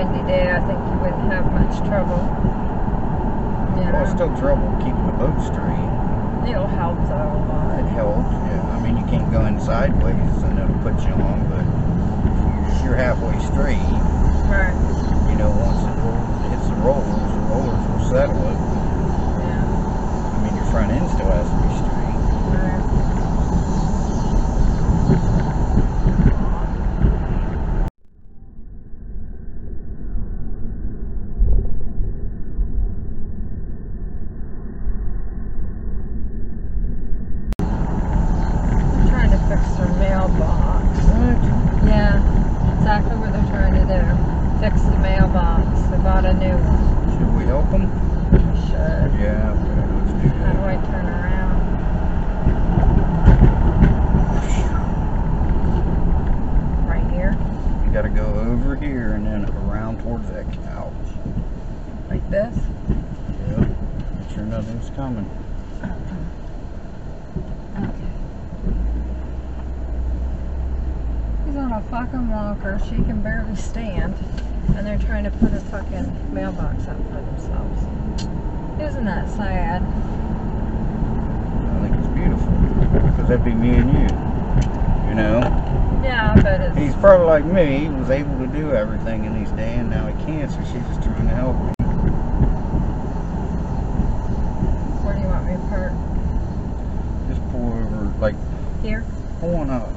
windy day, I think you wouldn't have much trouble. You Well, still trouble keeping the boat straight. it'll help though a lot. It helps, yeah. I mean, you can't go in sideways and it'll put you on, but if you're halfway straight, Right. you know, once it rolls, hits the rollers, the rollers will settle it. Yeah. I mean, your front end still has to be straight. Right. They're trying to fix their mailbox. What? Yeah, exactly what they're trying to do. Fix the Bought a new one. Should we help them? We should. Yeah, okay, let's do How do. I turn around? Right here? You gotta go over here and then around towards that couch. Like this? Yep. Make sure nothing's coming. Okay. He's on a fucking walker. She can barely stand. And they're trying to put a fucking mailbox up for themselves. Isn't that sad? I think it's beautiful. Because that'd be me and you. You know? Yeah, but it's. He's probably like me. He was able to do everything in his day and now he can't, so she's just trying to help him. Where do you want me to park? Just pull over, like, Here? pull on up. up.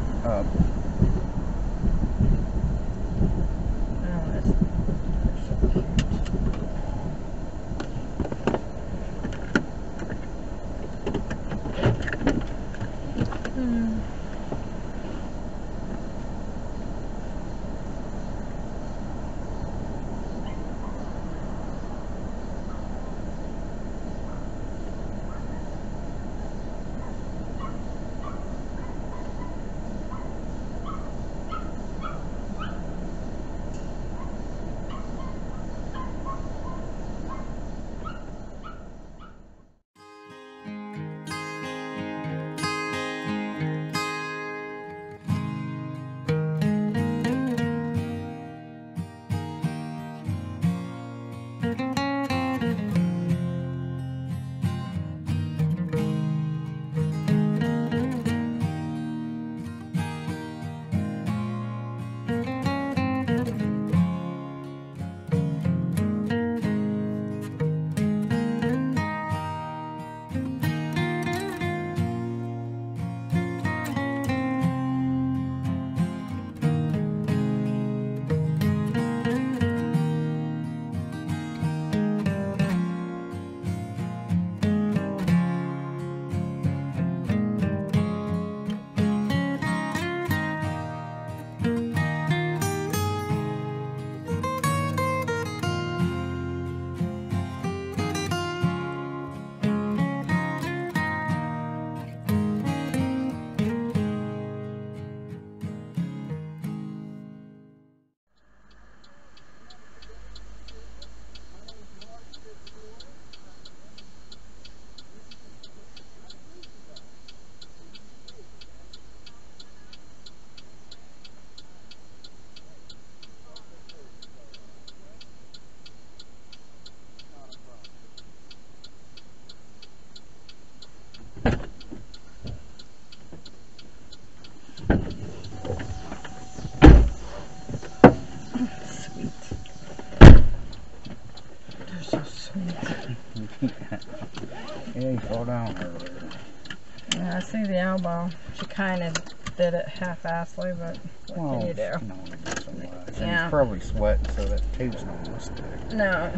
Yeah, he fell down earlier. Yeah, I see the elbow. She kind of did it half-assedly, but what Well, can you do? you can only do so much. And Yeah. he's probably sweating, so that tape's not gonna stick. No.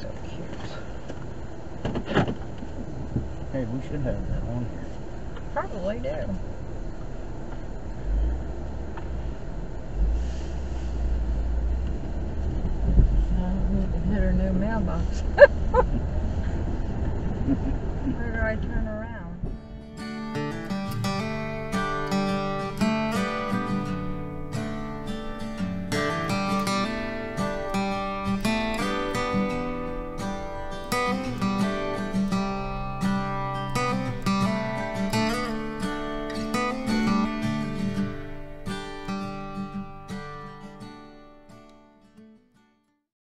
So cute. Hey, we should have that on here. Probably do. I need to hit her new mailbox. Where do I turn around?